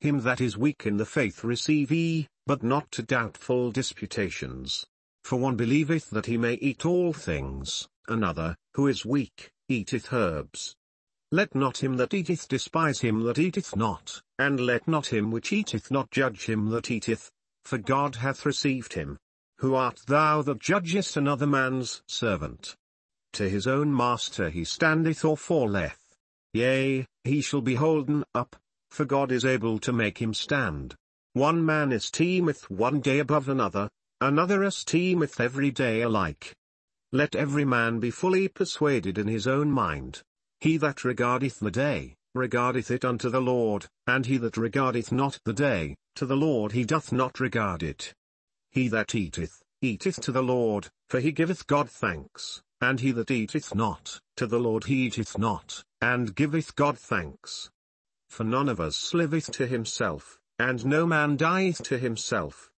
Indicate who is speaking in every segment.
Speaker 1: him that is weak in the faith receive ye, but not to doubtful disputations. For one believeth that he may eat all things, another, who is weak, eateth herbs. Let not him that eateth despise him that eateth not, and let not him which eateth not judge him that eateth, for God hath received him. Who art thou that judgest another man's servant? To his own master he standeth or falleth. Yea, he shall be holden up, for God is able to make him stand. One man esteemeth one day above another, another esteemeth every day alike. Let every man be fully persuaded in his own mind. He that regardeth the day, regardeth it unto the Lord, and he that regardeth not the day, to the Lord he doth not regard it. He that eateth, eateth to the Lord, for he giveth God thanks, and he that eateth not, to the Lord he eateth not, and giveth God thanks. For none of us liveth to himself, and no man dieth to himself.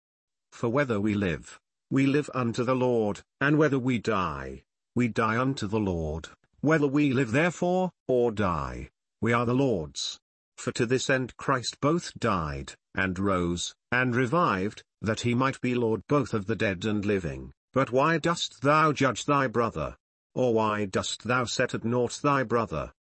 Speaker 1: For whether we live, we live unto the Lord, and whether we die, we die unto the Lord, whether we live therefore, or die, we are the Lord's. For to this end Christ both died, and rose, and revived, that he might be Lord both of the dead and living. But why dost thou judge thy brother? Or why dost thou set at naught thy brother?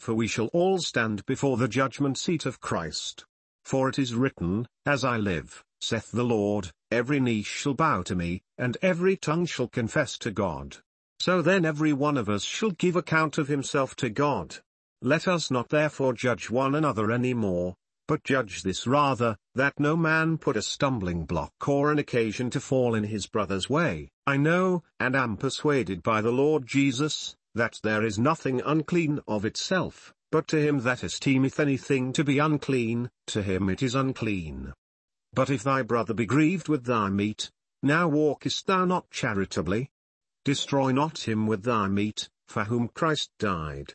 Speaker 1: For we shall all stand before the judgment seat of Christ. For it is written, As I live, saith the Lord, every knee shall bow to me, and every tongue shall confess to God. So then every one of us shall give account of himself to God. Let us not therefore judge one another any more, but judge this rather, that no man put a stumbling block or an occasion to fall in his brother's way. I know, and am persuaded by the Lord Jesus, that there is nothing unclean of itself, but to him that esteemeth anything to be unclean, to him it is unclean. But if thy brother be grieved with thy meat, now walkest thou not charitably? Destroy not him with thy meat, for whom Christ died.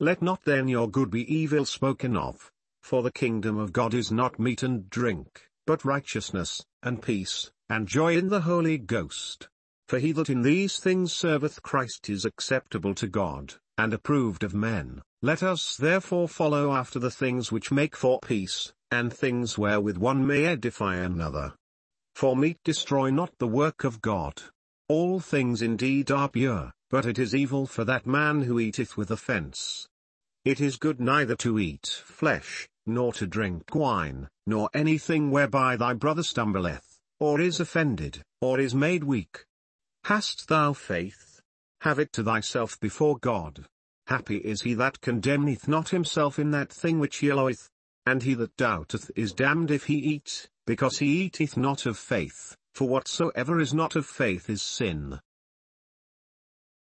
Speaker 1: Let not then your good be evil spoken of. For the kingdom of God is not meat and drink, but righteousness, and peace, and joy in the Holy Ghost. For he that in these things serveth Christ is acceptable to God, and approved of men. Let us therefore follow after the things which make for peace, and things wherewith one may edify another. For meat destroy not the work of God. All things indeed are pure, but it is evil for that man who eateth with offence. It is good neither to eat flesh, nor to drink wine, nor anything whereby thy brother stumbleth, or is offended, or is made weak. Hast thou faith? Have it to thyself before God. Happy is he that condemneth not himself in that thing which he alloweth. And he that doubteth is damned if he eat, because he eateth not of faith, for whatsoever is not of faith is sin.